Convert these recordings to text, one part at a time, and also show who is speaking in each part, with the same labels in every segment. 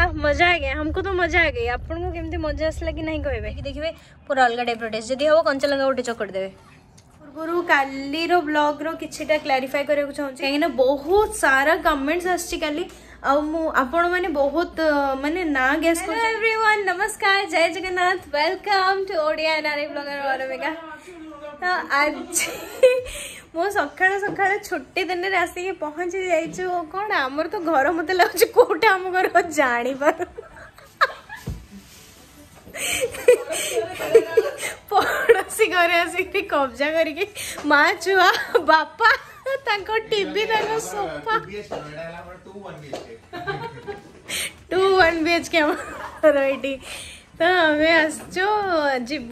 Speaker 1: ଆହ ମଜା ଆଜ୍ଞା ଆମକୁ ତ ମଜା ଆଜ୍ଞା ଆପଣଙ୍କୁ କେମିତି ମଜା ଆସିଲା କି ନାହିଁ କହିବେ ଦେଖିବେ ପୁରା ଅଲଗା ଟାଇପ୍ର ଟେଷ୍ଟ ଯଦି ହେବ କଞ୍ଚା ଲଙ୍କା ଗୋଟେ ଚକଟି ଦେବେ ପୂର୍ବରୁ କାଲିର ବ୍ଲଗ୍ର କିଛିଟା କ୍ଲାରିଫାଏ କରିବାକୁ ଚାହୁଁଛି କାହିଁକିନା ବହୁତ ସାରା କମେଣ୍ଟସ୍ ଆସିଛି କାଲି ଆଉ ମୁଁ ଆପଣମାନେ ବହୁତ ମାନେ ନାଁ ଗେସ୍ ଏଭ୍ରି ୱାନ୍ ନମସ୍କାର ଜୟ ଜଗନ୍ନାଥ ୱେଲକମ୍ ଟୁ ଓଡ଼ିଆ ନାରୀ ବ୍ଲଗର ଅଲବିକା ତ ଆଜି ମୁଁ ସକାଳେ ସକାଳେ ଛୁଟି ଦିନରେ ଆସିକି ପହଞ୍ଚି ଯାଇଛୁ କ'ଣ ଆମର ତ ଘର ମୋତେ ଲାଗୁଛି କୋଉଟା ଆମ ଘର ଜାଣିପାରୁ ପଡ଼ୋଶୀ ଘରେ ଆସିକି କବ୍ଜା କରିକି ମା ଛୁଆ ବାପା ତାଙ୍କ ଟିଭି ତାଙ୍କ sofa two one B H K ଆମର ଏଇଠି तो आम आसचु जीव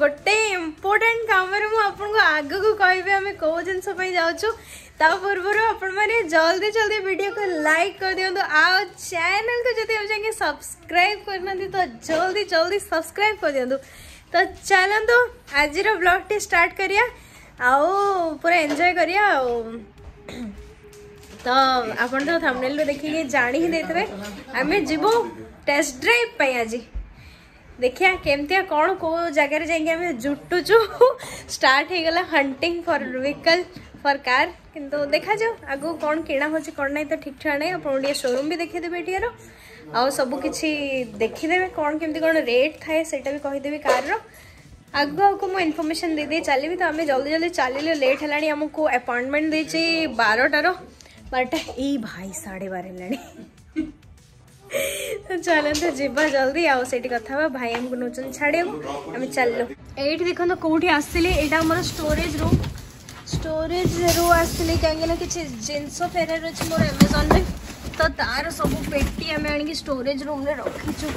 Speaker 1: गोटे इम्पोर्टाट काम आपको आग को कहे आम कौ जिनस पूर्व आपने जल्दी जल्दी भिड को लाइक कर दिंतु आ चेल को जब जाए सब्सक्राइब करना तो जल्दी जल्दी सब्सक्राइब कर दिंतु तो चलत आज ब्लग टी स्टार्ट पूरा एंजय कर तो आपने देखिए जाणी ही देखे आम जीव टेस्ट ड्राइव पाई आज ଦେଖିବା କେମିତିଆ କ'ଣ କେଉଁ ଜାଗାରେ ଯାଇକି ଆମେ ଜୁଟୁଛୁ ଷ୍ଟାର୍ଟ ହେଇଗଲା hunting for vehicle for car କିନ୍ତୁ ଦେଖାଯାଉ ଆଗକୁ କ'ଣ କିଣା ହେଉଛି କ'ଣ ନାହିଁ ତ ଠିକ୍ ଠିକ୍ ନାହିଁ ଆପଣ ଟିକେ ସୋରୁମ୍ ବି ଦେଖେଇଦେବେ ଏଠିକାର ଆଉ ସବୁ କିଛି ଦେଖିଦେବେ କ'ଣ କେମିତି କ'ଣ ରେଟ୍ ଥାଏ ସେଇଟା ବି କହିଦେବି କାର୍ର ଆଗକୁ ଆଗକୁ ମୁଁ ଇନଫର୍ମେସନ୍ ଦେଇଦେଇ ଚାଲିବି ତ ଆମେ ଜଲ୍ଦି ଜଲ୍ଦି ଚାଲିଲେ ଲେଟ୍ ହେଲାଣି ଆମକୁ ଆପଏଣ୍ଟମେଣ୍ଟ ଦେଇଛି ବାରଟାର ବାରଟା ଏଇ ଭାଇ ସାଢ଼େ ବାର ହେଲାଣି चलते तो चलता तो जीवा जल्दी आउ से कथा हाँ भाई आमको नौ छाड़े आम चलु ये देखो कौटी आसिले यहाँ स्टोरेज रूम स्टोरेज रु आसिले कहीं कि जिनस फेरार अच्छे मोर आमाजन में तो तार सब पेटी आम आण स्टोरेज रूम रखीचु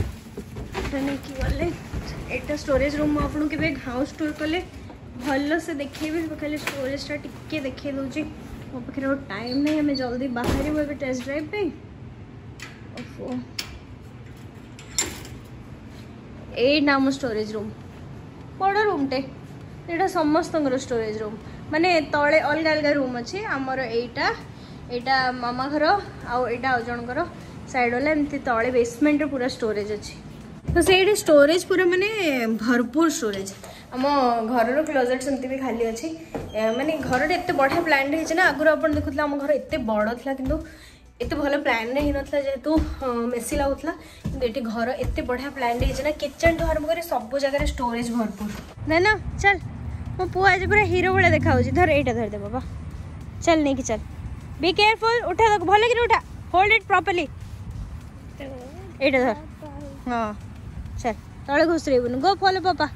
Speaker 1: नहीं स्टोरेज रूम मुझे हाउस टूर कले भल से देखेबी खाली स्टोरेजटा टी देखे मो पाखे टाइम नहीं आम जल्दी बाहर टेस्ट ड्राइव पर ଏଇଟା ଏଇଟ୍ ଷ୍ଟୋରେଜ୍ ରୁମ୍ ବଡ଼ ରୁମ୍ଟେ ଏଇଟା ସମସ୍ତଙ୍କର ଷ୍ଟୋରେଜ୍ ରୁମ୍ ମାନେ ତଳେ ଅଲଗା ଅଲଗା ରୁମ୍ ଅଛି ଆମର ଏଇଟା ଏଇଟା ମାମା ଘର ଆଉ ଏଇଟା ଆଉ ଜଣଙ୍କର ସାଇଡ଼୍ ବାଲା ଏମିତି ତଳେ ବେସମେଣ୍ଟରେ ପୁରା ଷ୍ଟୋରେଜ୍ ଅଛି ତ ସେଇଠି ଷ୍ଟୋରେଜ୍ ପୁରା ମାନେ ଭରପୁର ଷ୍ଟୋରେଜ୍ ଆମ ଘରର କ୍ଲୋଜେଟ୍ ସେମିତି ବି ଖାଲି ଅଛି ମାନେ ଘରଟା ଏତେ ବଢ଼ିଆ ପ୍ଲାନ୍ଟ ହେଇଛି ନା ଆଗରୁ ଆପଣ ଦେଖୁଥିଲେ ଆମ ଘର ଏତେ ବଡ଼ ଥିଲା କିନ୍ତୁ ଏତେ ଭଲ ପ୍ଲାନ୍ରେ ହେଇନଥିଲା ଯେହେତୁ ମେସି ଲାଗୁଥିଲା କିନ୍ତୁ ଏଠି ଘର ଏତେ ବଢ଼ିଆ ପ୍ଲାନ୍ରେ ହେଇଛି ନା କିଚେନ୍ଠୁ ଆରମ୍ଭ କରି ସବୁ ଜାଗାରେ ଷ୍ଟୋରେଜ୍ ଭରପୁର ନା ନା ଚାଲ ମୋ ପୁଅ ଆଜି ପୁରା ହିରୋ ଭଳିଆ ଦେଖାହେଉଛି ଧର ଏଇଟା ଧରିଦେ ବାବା ଚାଲ ନେଇକି ଚାଲ ବି କେୟାରଫୁଲ୍ ଉଠା ତାକୁ ଭଲକିରି ଉଠା ହୋଲ୍ଡ ଇଟ୍ ପ୍ରପର୍ଲି ଏଇଟା ଧର ହଁ ଚାଲ ତଳେ ଘୁଷୁରେଇବୁନି ଗୋ ଫଲୋ ପାପା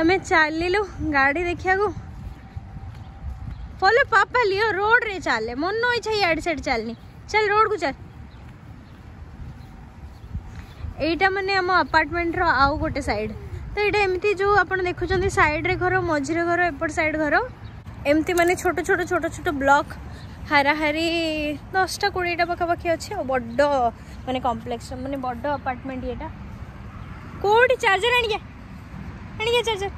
Speaker 1: ଆମେ ଚାଲିଲୁ ଗାଡ଼ି ଦେଖିବାକୁ ફોલે પાપા લ્યો રોડ રે ચાલે મન નો છે એડ સાઈડ ચાલની ચાલ રોડ କୁ ଚାଲ ଏଇଟା ମାନେ ଆମ ଆପାର୍ଟମେଣ୍ଟର ଆଉ ଗୋଟେ ସାଇଡ୍ ତ ଏଇଟା ଏମିତି ଯେଉଁ ଆପଣ ଦେଖୁଛନ୍ତି ସାଇଡ୍ରେ ଘର ମଝିରେ ଘର ଏପଟ ସାଇଡ୍ ଘର ଏମିତି ମାନେ ଛୋଟ ଛୋଟ ଛୋଟ ଛୋଟ ବ୍ଲକ୍ ହାରାହାରି ଦଶଟା କୋଡ଼ିଏଟା ପାଖାପାଖି ଅଛି ଆଉ ବଡ଼ ମାନେ କମ୍ପ୍ଲେକ୍ସ ମାନେ ବଡ଼ ଆପାର୍ଟମେଣ୍ଟ ଇଏଟା କେଉଁଠି ଚାର୍ଜର ଆଣିକି ଆଣିକି ଚାର୍ଜର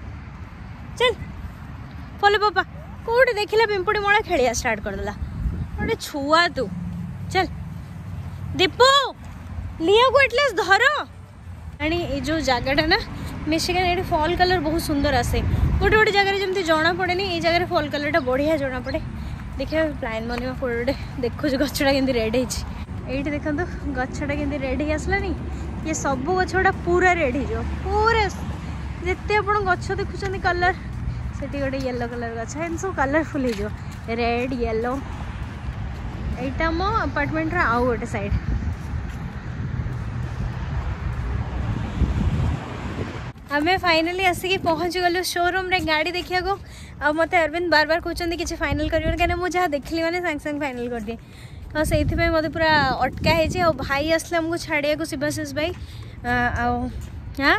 Speaker 1: ଚାଲ ଫଲୋ ପାପା କୋଉଠି ଦେଖିଲା ପିମ୍ପୁଡ଼ି ମଳା ଖେଳିବା ଷ୍ଟାର୍ଟ କରିଦେଲା ଗୋଟେ ଛୁଆ ତୁ ଚାଲ ଦୀପୁ ଲିଓକୁ ଆଟଲିଷ୍ଟ ଧର ଆଣି ଏ ଯେଉଁ ଜାଗାଟା ନା ମିଶିକାନ ଏଠି ଫଲ୍ କଲର୍ ବହୁତ ସୁନ୍ଦର ଆସେ ଗୋଟେ ଗୋଟେ ଜାଗାରେ ଯେମିତି ଜଣାପଡ଼େନି ଏଇ ଜାଗାରେ ଫଲ୍ କଲର୍ଟା ବଢ଼ିଆ ଜଣାପଡ଼େ ଦେଖିବା ପ୍ଲାନ୍ ବନେଇବା କୋଉଠି ଗୋଟେ ଦେଖୁଛୁ ଗଛଟା କେମିତି ରେଡ୍ ହେଇଛି ଏଇଠି ଦେଖନ୍ତୁ ଗଛଟା କେମିତି ରେଡ୍ ହେଇ ଆସିଲାନି ଇଏ ସବୁ ଗଛ ଗୁଡ଼ା ପୁରା ରେଡ୍ ହେଇଯିବ ପୁରା ଯେତେ ଆପଣ ଗଛ ଦେଖୁଛନ୍ତି କଲର୍ सेठ गोटे येलो कलर गच एम सब कलरफुल रेड येलो यटा मो आपार्टमेंट रो गोटे सैड आम फाइनाली आसिक पहुँच गलु शोरूम गाड़ी देखा को आ मत अरविंद बार बार कहते कि फाइनाल कर देख ली मैंने सांगे सांगे फाइनाल कर दिए हाँ से मत पूरा अटका है भाई आसला छाड़िया को शिवाशिष भाई आ, आ, आ, आ?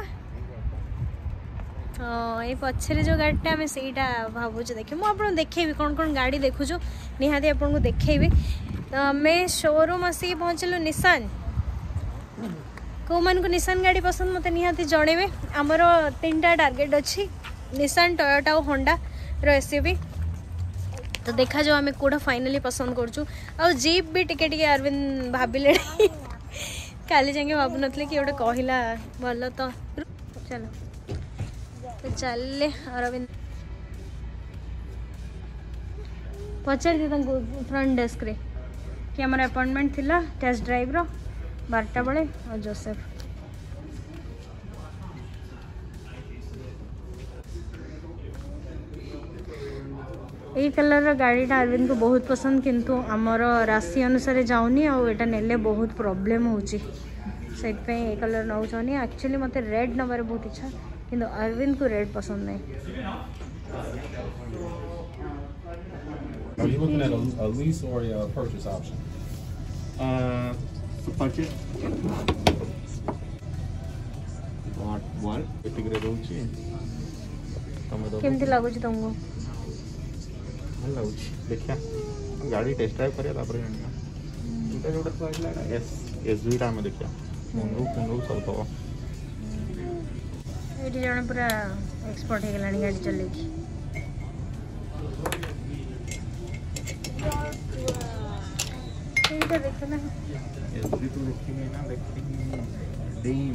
Speaker 1: हाँ, ये पचरे जो गाड़ी टाइम से भावुँ देखे मुझे देखेबी कौन कौन गाड़ी देखु निहां आपको देखे तो आम शोरूम आसिक पहुँचल निशान कौ मानक निशान गाड़ी पसंद मत नि जड़ेबे आमर तीन टाइम टार्गेट अच्छी निशान टयोटा और होंडा रसीबी तो देखा जाओ आम कौट फाइनाली पसंद कर जीप भी टिके टे अरविंद भाविले कल जाए भावन कि गोटे कहला भल तो चलो चले अरविंद पचार फ्रंट डेस्क रे कि आम एपॉइंटमेंट थिला टेस्ट ड्राइव रो बारटा बेले और जोसेफ ये कलर गाड़ीटा अरविंद को बहुत पसंद किंतु आमर राशि अनुसार जाऊनि आटा ने बहुत प्रॉब्लम हो कलर नौ एक्चुअली मतलब रेड नवर बहुत इच्छा किंतु अरविंद को रेड पसंद नहीं
Speaker 2: Are you looking
Speaker 3: at a, a lease or a purchase option?
Speaker 2: Uh, purchase. What? What? It is going to be. କେମିତି
Speaker 1: ଲାଗୁଛି ତମକୁ?
Speaker 2: ଭଲ ଲାଗୁଛି ଦେଖିବା ଗାଡ଼ି ଟେଷ୍ଟ ଡ୍ରାଇଭ୍ କରିବା ତାପରେ ଜାଣିବା
Speaker 1: ଏଇଟା
Speaker 2: ଯୋଉଟା କହିଲା ଏସ୍ ଏସ୍ୟୁଭିଟା ଆମେ ଦେଖିବା ମନକୁ ମନକୁ ସବୁ ଥବ
Speaker 1: ଏଇଠି ଜଣେ ପୁରା ଏକ୍ସପର୍ଟ ହେଇଗଲାଣି ଗାଡ଼ି ଚଲେଇକି ଏଇଟା ଦେଖୁନା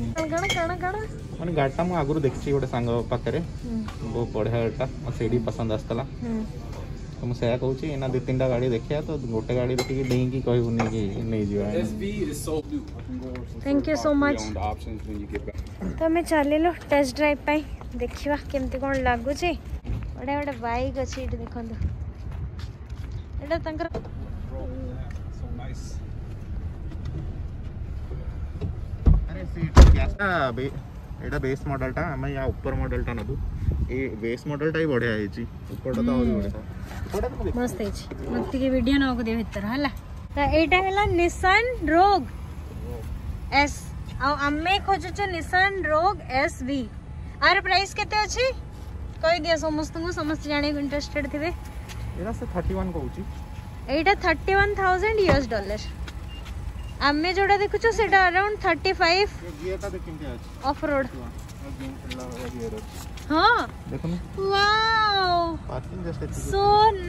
Speaker 1: ମାନେ
Speaker 2: ଗାଡ଼ିଟା ମୁଁ ଆଗରୁ ଦେଖିଛି ଗୋଟେ ସାଙ୍ଗ ପାଖରେ
Speaker 1: ବହୁତ
Speaker 2: ବଢ଼ିଆ ଗାଡ଼ିଟା ମୋତେ ସେଇଠି ପସନ୍ଦ ଆସିଥିଲା ତ ମୁଁ ସେୟା କହୁଛି ଏଇନା ଦୁଇ ତିନିଟା ଗାଡ଼ି ଦେଖିବା ତ ଗୋଟେ ଗାଡ଼ି ଦେଖିକି ଡେଇଁକି କହିବୁ ନେଇକି ନେଇଯିବା
Speaker 3: ଥ୍ୟାଙ୍କ ୟୁ ସୋ ମଚ୍
Speaker 1: ତମେ ଚାଲିଲୁ ଟେଷ୍ଟ ଡ୍ରାଇଭ୍ ପାଇଁ ଦେଖିବା କେମିତି କ'ଣ ଲାଗୁଛି ଗୋଟେ ଗୋଟେ ବାଇକ୍ ଅଛି ଏଠି ଦେଖନ୍ତୁ ଏଇଟା ତାଙ୍କର
Speaker 2: ଏଇଟା ବେସ୍ ମଡ଼େଲଟା ଆମେ ୟା ଉପର ମଡ଼େଲଟା ନେବୁ ଏ ବେସ୍ ମଡେଲଟା ବି ବଢିଆ ହେଇଛି ଉପରଟା ତ ଆହୁରି ବଢିଆ ମସ୍ତ
Speaker 1: ହେଇଛି ମତେ ଟିକେ ଭିଡିଓ ନବାକୁ ଦେ ଭିତର ହେଲା ତ ଏଇଟା ହେଲା ନିଶାନ ରୋଗ ଏସ୍ ଆଉ ଆମେ ଖୋଜୁଛୁ ନିଶାନ ରୋଗ ଏସ୍ ଭି ଆର ପ୍ରାଇସ୍ କେତେ ଅଛି କହିଦିଅ ସମସ୍ତଙ୍କୁ ସମସ୍ତେ ଜାଣିବାକୁ ଇଣ୍ଟରେଷ୍ଟେଡ୍ ଥିବେ
Speaker 2: ଏଇଟା ସେ 31 କହୁଛି
Speaker 1: ଏଇଟା 31000 ୟୁଏସ୍ ଡଲାର आमे जोड़ा देखु छ सेटा अराउंड 35
Speaker 2: गियरटा देखिन के अछि
Speaker 1: ऑफ रोड हां
Speaker 2: देखो
Speaker 1: wow
Speaker 2: parking just so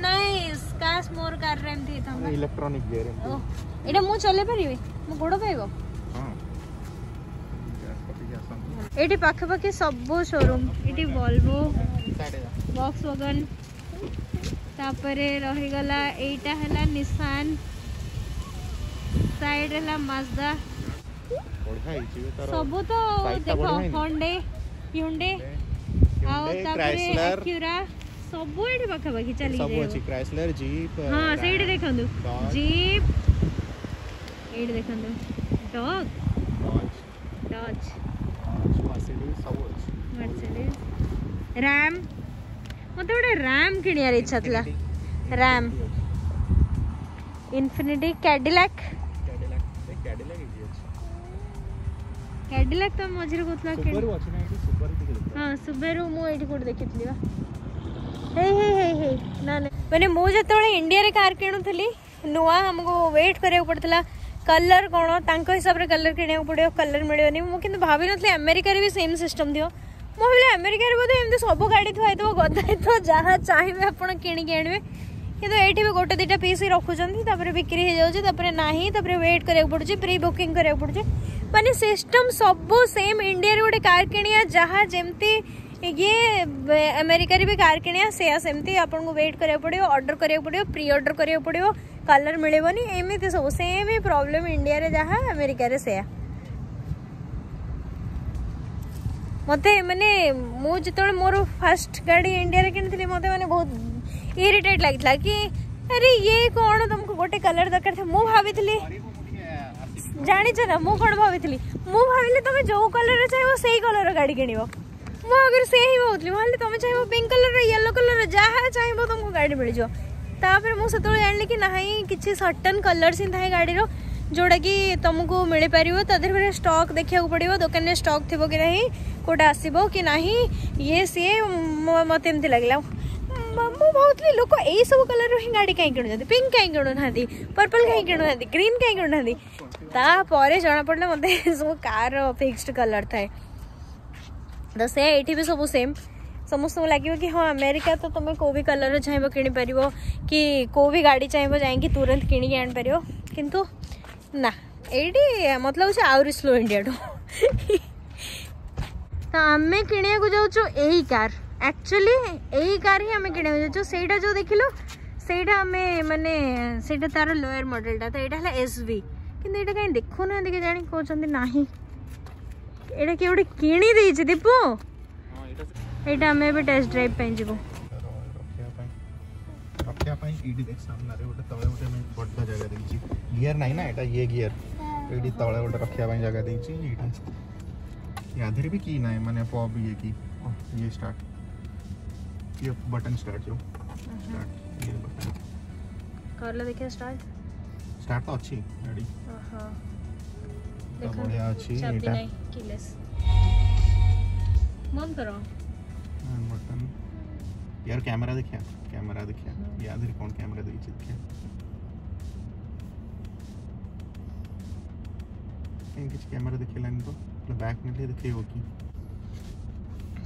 Speaker 1: nice काश मोर कार रेम थी तम
Speaker 2: इलेक्ट्रॉनिक गियर है
Speaker 1: एटा मु चले परिबे मु गोडो पाइबो
Speaker 2: हां
Speaker 1: एटी पाखे पाखे सब शोरूम एटी वल्वो
Speaker 2: बॉक्स
Speaker 1: वगन तापरे रहिगला एटा हला निसान ସାଇଡ୍ ହେଲା ମାଜଦା
Speaker 2: ସବୁ
Speaker 1: ତ ଦେଖ ହଣ୍ଡେ ହ୍ୟୁଣ୍ଡେ
Speaker 2: ଆଉ ତାପରେ
Speaker 1: ଆକ୍ୟୁରା ସବୁ ଏଠି ପାଖାପାଖି ଚାଲିକି ସବୁ ଅଛି
Speaker 2: କ୍ରାଇସଲର ଜିପ୍ ହଁ ସେଇଠି ଦେଖନ୍ତୁ
Speaker 1: ଜିପ୍ ଏଇଠି ଦେଖନ୍ତୁ ଡଗ୍ ଡଜ୍
Speaker 2: ସବୁ ଅଛି ମର୍ସିଡିଜ୍
Speaker 1: ରାମ୍ ମୋତେ ଗୋଟେ ରାମ୍ କିଣିବାର ଇଚ୍ଛା ଥିଲା
Speaker 2: ରାମ୍
Speaker 1: ଇନଫିନିଟି କ୍ୟାଡିଲାକ୍ ಕ್ಯಾಡಿಲಾಕ್ ತಮ್ಮ ಮଝಿರ ಗೊತ್ತಲ್ಲ ಸುಬ್ಬರು
Speaker 2: ವಾಚನ ಐತಿ ಸುಬ್ಬರು ದಿಗಿದ್ರು ಹಾ
Speaker 1: ಸುಬ್ಬರು ಮು हे हे हे हे ना ಹೇ ಹೇ मो ನಾನೆ ಮನೆ इंडिया रे कार ರೆ थली ಕಿಣುತಲಿ ನುವಾ ಹಮಗೋ ವೇಟ್ ಕರೆಯೋ ಪಡ್ತಲಾ कलर कौन तांको हिसाब रे कलर किणवाक पड़ो कलर मिलनी मुझे नथले अमेरिका रे भी सेम सिस्टम अमेरिका रे आमेरिकार बोध तो सब गाड़ी थुआई गदा थो जहाँ चाहिए आपड़ किणिक आणवे कि ये गोटे दुटा पीस रखुच्च बिक्री हो जाए ना वेट करा पड़े प्री बुकिंग करा पड़े मानते सिस्टम सब सेम इंडिया गोटे कार किणिया जहाँ जमी ये अमेरिका भी कार किणिया से आपको वेट करा पड़ो अर्डर कराया पड़ो प्री अर्डर कराया पड़ो कलर मिलेनि एमती सब सेम ही प्रॉब्लम इंडिया रे जहाँ अमेरिका रे से मत मानने मुझे मोर फर्स्ट गाड़ी इंडिया रे किनि मत मैंने बहुत इरीटेट लगता कि अरे ये कौन तुमको गोटे कलर दरकार था मुझे
Speaker 2: भाई जानी ना मुझे
Speaker 1: भावी मु भाविली तुम जो कलर चाहिए से कलर गाड़ी किण मुझे से ही भावी भावली तुम चाहिए पिंक कलर येलो कलर जहाँ चाहिए तुमको गाड़ी मिल जाए मुझे से जान ली कि ना किसी सटन कलर सी था गाड़ी जोड़ा कि तुमको मिल पार तेरे फिर स्टक् देखा पड़ो दोकान स्टक् थी कि ना कौटा आसब कि ना ये सी मत एम लगे मुझे लोक यही सब कलर हिं गाड़ी कहीं किणुंच पिंक कहीं किणुना पर्पल कहीं किणुना ग्रीन कहीं किणुना तापर जना पड़ा मत सब कार फिक्सड कलर थाए तो से ये भी सब सेम समस्त लगे कि हाँ अमेरिका तो तुम्हें कोई भी कलर चाहे किणी पार कि कोई भी गाड़ी चाहब जाइ तुरंत किणिक आनीपर कि ना ये मतलब हूँ आहरी स्लो इंडिया तो आम कि जाऊ कार एक्चुअली यही कार ହିଁ ଆମେ କିଣିବା ଯୋଉ ସେଇଟା ଯୋଉ ଦେଖିଲୁ ସେଇଟା ଆମେ ମାନେ ସେଇଟା ତାର ଲୋୟର ମଡେଲଟା ତ ଏଇଟା ହେଲା ଏସ୍ ଭି କିନ୍ତୁ ଏଇଟା କାହିଁ ଦେଖୁନାହାନ୍ତି କି ଜାଣି କହୁଛନ୍ତି ନାହିଁ ଏଇଟା କିଏ ଗୋଟେ କିଣି ଦେଇଛି ଦୀପୁ
Speaker 2: ଏଇଟା
Speaker 1: ଆମେ ଏବେ ଟେଷ୍ଟ ଡ୍ରାଇଭ୍ ପାଇଁ ଯିବୁ
Speaker 2: ରଖିବା ପାଇଁ ଏଇଠି ଦେଖ ସାମ୍ନାରେ ଗୋଟେ ତଳେ ଗୋଟେ ବଡ଼ ଜାଗା ଦେଇଛି ଗିୟର ନାହିଁ ନା ଏଇଟା ଇଏ ଗିୟର ଏଇଠି ତଳେ ଗୋଟେ ରଖିବା ପାଇଁ ଜାଗା ଦେଇଛି ଏଇଠି ୟା ଦେହରେ ବି କି ନାହିଁ ମାନେ ପବ୍ ଇଏ କି ଇଏ ଷ୍ଟାର୍ଟ ये बटन स्टार्ट जो
Speaker 1: स्टार्ट
Speaker 2: ये बटन
Speaker 1: कर ले देखिए स्टार्ट
Speaker 2: स्टार्ट तो अच्छी रेडी
Speaker 1: हां
Speaker 2: देखो बढ़िया अच्छी नहीं
Speaker 1: कीलेस मन करो
Speaker 2: हां बटन यार कैमरा देखिया कैमरा देखिया याद है कौन कैमरा देखी देखिया इन किस कैमरा देखे लाइन तो बैक मतलब में ले देखे होगी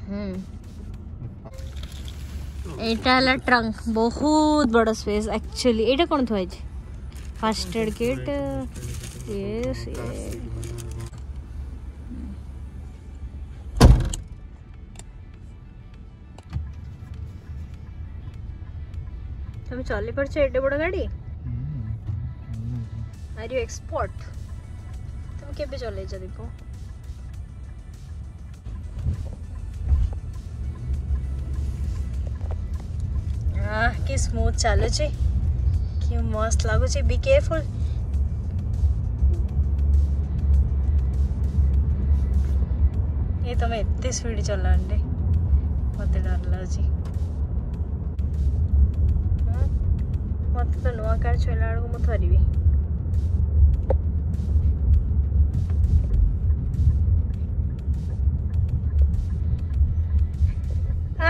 Speaker 1: हम्म
Speaker 2: ଏଇଟା ହେଲା
Speaker 1: ଟ୍ରଙ୍କ ବହୁତ ବଡ଼ ସ୍ପେସ୍ ଆକ୍ଚୁଆଲି ଏଇଟା କ'ଣ ଥୁଆହେଇଛି ଫାଷ୍ଟ ଏଡ୍ କିଟ୍
Speaker 2: ୟେସ୍
Speaker 1: তুমি চলি পারছো এডে বড় গাড়ি আর ইউ এক্সপোর্ট তুমি কেবে চলাইছ দীপ कि स्मूथ ચાલે છે કે મસ્ત લાગુ છે ये तो मैं इतनी स्पीड चलाने हम्म। तो मत डर लगे मत तो नुआ कार चला मुझे थरबी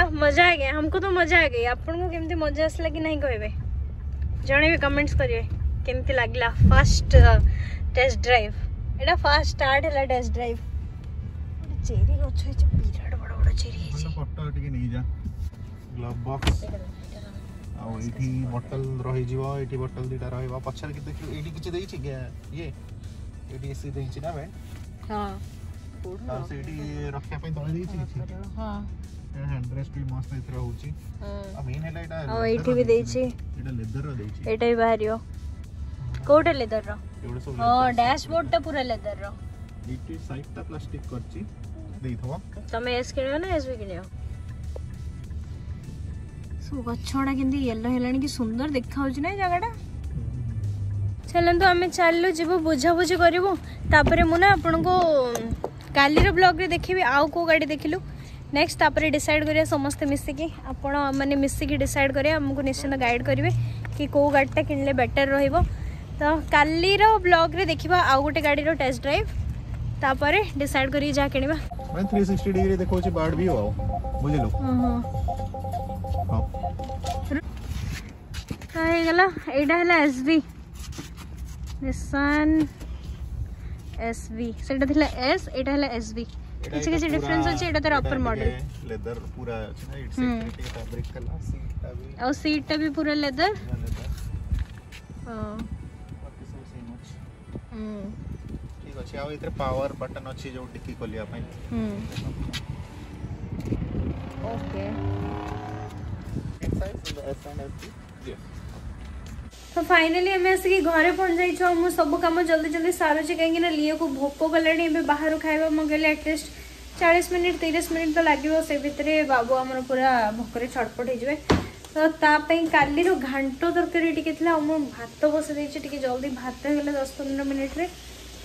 Speaker 1: वाह मजा आ गया हमको तो मजा आ गई को केमती मजा आसला कि नहीं कहबे जणे भी कमेंट्स करिए केमती लागला फास्ट टेस्ट ड्राइव एडा फास्ट स्टार्ट हैला टेस्ट ड्राइव चेरी गछ होइछ बिराट बड़ बड़ चेरी होइछ
Speaker 2: फोटो टिके नै जा ग्लव बॉक्स
Speaker 1: आ
Speaker 2: बोतल रहि ଆଉ ଏଇଠି ବଟଲ ରହିଯିବ ଏଇଠି ବଟଲ ଦୁଇଟା ରହିବ ପଛରେ କି ଦେଖିବୁ ଏଇଠି କିଛି ଦେଇଛି ଇଏ ଏଇଠି ଏସି ଦେଇଛି ନା ଭାଇ
Speaker 1: ହଁ ସେଇଠି
Speaker 2: ରଖିବା ପାଇଁ ତଳେ ଦେଇଛି କିଛି
Speaker 1: हां
Speaker 2: ହ୍ୟାଣ୍ଡରେଷ୍ଟ ବି ମସ୍ତ ଏଥର ହଉଛି ଆଉ ମେନ୍ ହେଲା ଏଟା ଆଉ ଏଇଠି ବି ଦେଇଛି ଏଟା ଲେଦର ର ଦେଇଛି
Speaker 1: ଏଟା ବି ବାହାରିବ
Speaker 2: କୋଉଟା
Speaker 1: ଲେଦର ର
Speaker 2: ହଁ ଡ୍ୟାଶବୋର୍ଡ
Speaker 1: ଟା ପୁରା ଲେଦର ର
Speaker 2: ଏଇଠି ସାଇଡ ଟା ପ୍ଲାଷ୍ଟିକ କରିଛି ଦେଇଥବ
Speaker 1: ତମେ ଏସ୍ କିଣିବ ନା ଏସ୍ ବି କିଣିବ ସବୁ ଗଛ ଗୁଡା କେମିତି ୟେଲୋ ହେଲାଣି କି ସୁନ୍ଦର ଦେଖାଯାଉଛି ନା ଜାଗାଟା ଚାଲନ୍ତୁ ଆମେ ଚାଲିଲୁ ଯିବୁ ବୁଝାବୁଝି କରିବୁ ତାପରେ ମୁଁ ନା ଆପଣଙ୍କୁ କାଲିର ବ୍ଲଗ୍ରେ ଦେଖିବି ଆଉ କେଉଁ ଗାଡ଼ି ଦେଖିଲୁ नेक्स्ट तापर डिसाइड करिया समस्ते मिसिकी आपण माने मिसिकी डिसाइड करिया हमकू निश्चिंत गाइड करिवे कि को गाडटा किनले बेटर रहइबो तो काली रो रे देखिबा आ गोटे गाडी रो टेस्ट ड्राइव तापर डिसाइड करी एस एटा हला एसवी
Speaker 2: কিছু কিছু ডিফারেন্স আছে এটা তার অপর মডেল লেদার পুরা আছে না ইটস সিক্রেট ফ্যাব্রিক কালা সিটটা भी
Speaker 1: और सीटটা भी पूरा लेदर हां
Speaker 2: बाकी सब सेम আছে
Speaker 1: হুম
Speaker 2: ঠিক আছে আর এতে পাওয়ার বাটন আছে যেটা টিকি কলিয়া পাই
Speaker 1: হুম ওকে
Speaker 2: এক্সাইজ এস এন্ড এস
Speaker 3: यस
Speaker 1: ତ ଫାଇନାଲି ଆମେ ଆସିକି ଘରେ ପହଞ୍ଚାଇଛୁ ଆଉ ମୁଁ ସବୁ କାମ ଜଲ୍ଦି ଜଲ୍ଦି ସାରୁଛି କାହିଁକିନା ଲିଓକୁ ଭୋକ କଲାଣି ଏବେ ବାହାରୁ ଖାଇବା ମଗେଇଲେ ଆଟଲିଷ୍ଟ ଚାଳିଶ ମିନିଟ୍ ତିରିଶ ମିନିଟ୍ ତ ଲାଗିବ ସେ ଭିତରେ ବାବୁ ଆମର ପୁରା ଭୋକରେ ଛଟପଟ ହେଇଯିବେ ତ ତା ପାଇଁ କାଲିର ଘାଣ୍ଟ ତରକାରୀ ଟିକେ ଥିଲା ଆଉ ମୁଁ ଭାତ ବସେଇ ଦେଇଛି ଟିକେ ଜଲ୍ଦି ଭାତ ହେଇଗଲା ଦଶ ପନ୍ଦର ମିନିଟ୍ରେ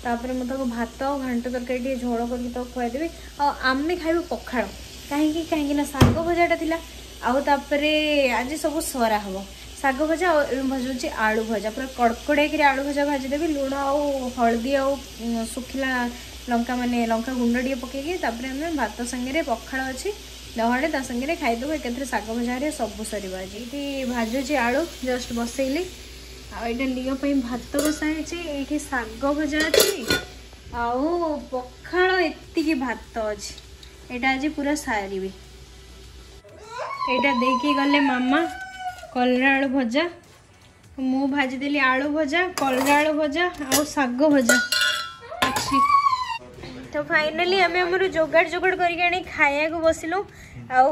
Speaker 1: ତାପରେ ମୁଁ ତାକୁ ଭାତ ଆଉ ଘାଣ୍ଟ ତରକାରୀ ଟିକେ ଝୋଳ କରିକି ତାକୁ ଖୁଆଇଦେବି ଆଉ ଆମେ ଖାଇବୁ ପଖାଳ କାହିଁକି କାହିଁକିନା ଶାଗ ଭଜାଟା ଥିଲା ଆଉ ତାପରେ ଆଜି ସବୁ ସରା ହେବ ଶାଗ ଭଜା ଆଉ ଭଜା ହେଉଛି ଆଳୁ ଭଜା ପୁରା କଡ଼କଡ଼େଇକିରି ଆଳୁ ଭଜା ଭାଜିଦେବି ଲୁଣ ଆଉ ହଳଦୀ ଆଉ ଶୁଖିଲା ଲଙ୍କା ମାନେ ଲଙ୍କା ଗୁଣ୍ଡ ଟିକେ ପକାଇକି ତାପରେ ଆମେ ଭାତ ସାଙ୍ଗରେ ପଖାଳ ଅଛି ଦହଡ଼େ ତା ସାଙ୍ଗରେ ଖାଇଦେବୁ ଏକାଥରେ ଶାଗ ହେରିକା ସବୁ ସରିବ ଆଜି ଏଇଠି ଭାଜୁଛି ଆଳୁ ଜଷ୍ଟ ବସେଇଲି ଆଉ ଏଇଟା ନିଅ ପାଇଁ ଭାତ ବସା ହେଇଛି ଏଇଠି ଶାଗ ଭଜା ଅଛି ଆଉ ପଖାଳ ଏତିକି ଭାତ ଅଛି ଏଇଟା ଆଜି ପୁରା ସାରିବି ଏଇଟା ଦେଇକି ଗଲେ ମାମା କଲରା ଆଳୁ ଭଜା ମୁଁ ଭାଜିଦେଲି ଆଳୁ ଭଜା କଲରା ଆଳୁ ଭଜା ଆଉ ଶାଗ ଭଜା ଅଛି ତ ଫାଇନାଲି ଆମେ ଆମର ଯୋଗାଡ଼ ଯୋଗାଡ଼ କରିକି ଆଣି ଖାଇବାକୁ ବସିଲୁ ଆଉ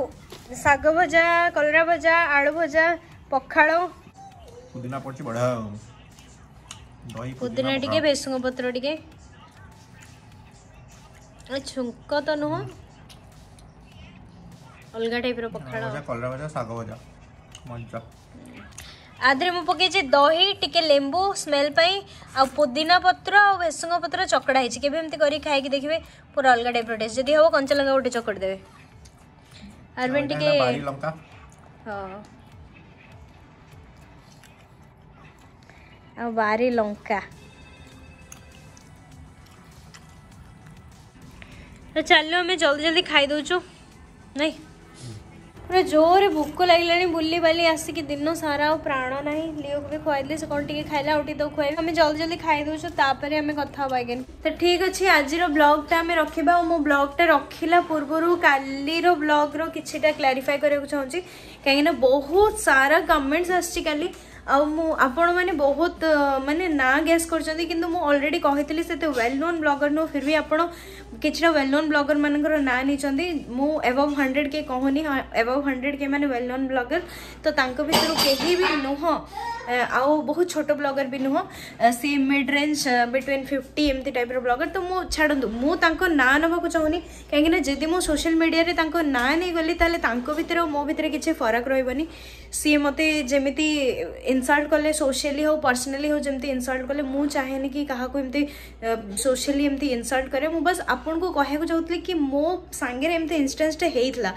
Speaker 1: ଶାଗ ଭଜା କଲରା ଭଜା ଆଳୁ ଭଜା ପଖାଳ
Speaker 2: ପୁଦିନା ପଡ଼ିଛି ବଢ଼ିଆ ପୁଦିନା ଟିକେ
Speaker 1: ଭେସୁଙ୍ଗ ପତ୍ର ଟିକେ ଛୁଙ୍କ ତ ନୁହଁ ଅଲଗା ଟାଇପ୍ର ପଖାଳ
Speaker 2: କଲରା ଭଜା ଶାଗ ଭଜା
Speaker 1: आधे मुझे पकई दही टिके लेंबू स्मेल पुदीना पत्र आसुंग पत्र चकड़ाई के करी खाई देखिए पूरा अलग टाइप टेस्ट जदि हम कंचा लंका गोटे चकड़ देवे बारी लंका चलो हमें जल्दी जल्दी खाई दूचु नहीं पूरा जोर से भोक लगे बुले बाली आसिक दिन सारा आ प्राण ना लिओ को भी खुआई से कौन टे खाला उठी तो खुआ आम जल्दी जल्दी खाई दौर में कथ आगे तो ठीक अच्छे आज ब्लग टा रखा मो ब्लग टा रखा पूर्व कालीर ब्लग्र किटा क्लारीफाए कर चाहिए कहीं बहुत सारा कमेंट्स आसी ଆଉ ମୁଁ ଆପଣମାନେ ବହୁତ ମାନେ ନାଁ ଗେସ୍ କରୁଛନ୍ତି କିନ୍ତୁ ମୁଁ ଅଲରେଡ଼ି କହିଥିଲି ସେତେ ୱେଲ୍ ନୋନ୍ ବ୍ଲଗର ନୁହଁ ଫିର୍ ବି ଆପଣ କିଛିଟା ୱେଲ୍ ନୋନ୍ ବ୍ଲଗରମାନଙ୍କର ନାଁ ନେଇଛନ୍ତି ମୁଁ ଏଭବ୍ ହଣ୍ଡ୍ରେଡ଼ କେ କହୁନି ଏଭବ୍ ହଣ୍ଡ୍ରେଡ଼ କେ ମାନେ ୱେଲ୍ ନୋନ୍ ବ୍ଲଗର ତ ତାଙ୍କ ଭିତରୁ କେହି ବି ନୁହଁ आओ बहुत छोट ब्लगर भी नुह सी मिड रेज बिटवीन फिफ्टी एमती टाइप ब्लगर तो मुझे छाड़ू मुझे ना ना चाहूनी कहीं जी मुझे सोशियाल मीडिया ना नहीं गली भितर मो भर किसी फरक रही सी मत जमी इनसल्ट कले सोशली हूँ पर्सनाली हूँ जमी इनसल्ट कले मुझे चाहे कि क्या सोशली एमती इनसल्ट कै मुझ बस आपन कह चाहूँ कि मो सांगे एम इनटे होता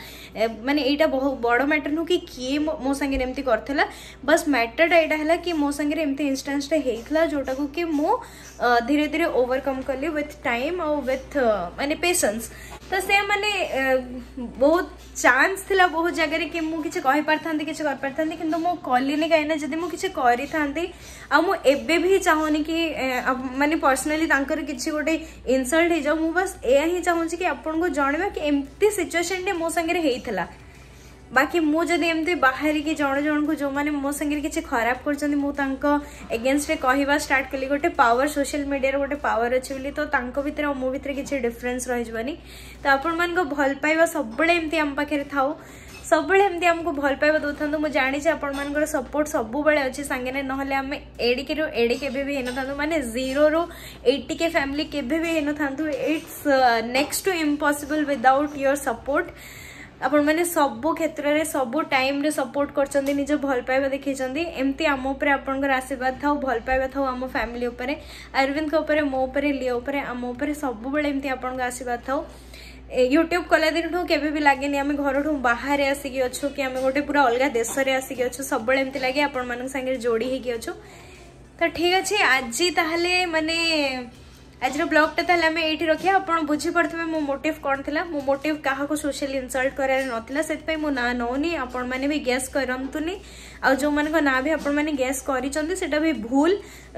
Speaker 1: मानने यहाँ बहुत बड़ मैटर नुह किए मो सांगे एमती करा बस मैटरटा पहला कि मो संगे एमती इनस्टान्स होता जोटा को कि मो धीरे धीरे ओवरकम कली विथ टाइम और विथ मानने पेसेंस तो से मैंने बहुत चान्स थी बहुत जगह कि मुझे कही पार था कि था कि मु कलिनी कहीं जब मुझे किसी था मुझे भी चाहूनी कि मैंने पर्सनाली किसी गोटे इनसल्ट हो जाऊ मुझे बस या ही चाहूँगी कि आपको जनवा कि एमती सिचुएसन टे मो सागर होता है बाकी मुझे एमती बाहर की जन जन को जो मैंने मो संगे कि खराब कर एगेन्स्ट कह स्टार्ट कली गोटे पावर सोशल मीडिया गोटे पावर अच्छी तो मो भर किसी डिफरेन्स रही तो आपण मान भल पाइबा सब पाखे था सब आमको भल पाइबा दे था मुझे जाणी आपण मान सपोर्ट सब अच्छे सांगे ना ना आम एड़ी रू एड़ी के भी मानते जीरो रू एटी फैमिली के न it's next to impossible without your support ଆପଣମାନେ ସବୁ କ୍ଷେତ୍ରରେ ସବୁ ଟାଇମ୍ରେ ସପୋର୍ଟ କରିଛନ୍ତି ନିଜ ଭଲ ପାଇବା ଦେଖେଇଛନ୍ତି ଏମିତି ଆମ ଉପରେ ଆପଣଙ୍କର ଆଶୀର୍ବାଦ ଥାଉ ଭଲ ପାଇବା ଥାଉ ଆମ ଫ୍ୟାମିଲି ଉପରେ ଅରବିନ୍ଦଙ୍କ ଉପରେ ମୋ ଉପରେ ଲିଓ ଉପରେ ଆମ ଉପରେ ସବୁବେଳେ ଏମିତି ଆପଣଙ୍କ ଆଶୀର୍ବାଦ ଥାଉ ୟୁଟ୍ୟୁବ୍ କଲା ଦିନଠୁ କେବେ ବି ଲାଗେନି ଆମେ ଘରଠୁ ବାହାରେ ଆସିକି ଅଛୁ କି ଆମେ ଗୋଟେ ପୁରା ଅଲଗା ଦେଶରେ ଆସିକି ଅଛୁ ସବୁବେଳେ ଏମିତି ଲାଗେ ଆପଣମାନଙ୍କ ସାଙ୍ଗରେ ଯୋଡ଼ି ହେଇକି ଅଛୁ ତ ଠିକ୍ ଅଛି ଆଜି ତାହେଲେ ମାନେ आज ब्लग टाइम ये रखिए आज बुझीपड़े मो मोट कौन थी मो मोट क्या सोशल इनसल्ट कर ना से मो ना नौनी आपस करूनि आ जो ना भी आपने गैस कर भूल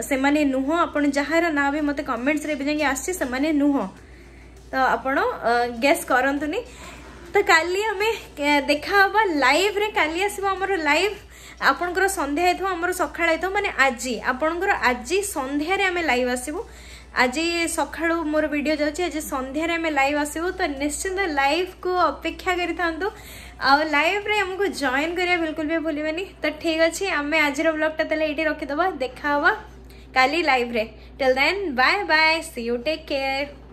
Speaker 1: से नुह आपार ना भी मतलब कमेंट्स आने नुह तो आप गैस करूनि तो कल आम देखा लाइव रे कल आसमर लाइव आपण सन्ध्या सका मानते आज आपण आज सन्ध्यारे लाइव आसबू আজি সকাল মোর ভিডিও যাচ্ছি আজ সন্ধ্যায় আমি লাইভ আসবু তো নিশ্চিন্ত লাইভ কু অপেক্ষা করে থাকতু আইভ্রে আমি জয়েন করা বিলকুল বি ভুলবেনি তো ঠিক আছে আমি আজর ব্লগটা তাহলে এইটি রখিদেবা দেখা হওয়া কালি লাইভ্রে till then bye bye see you take care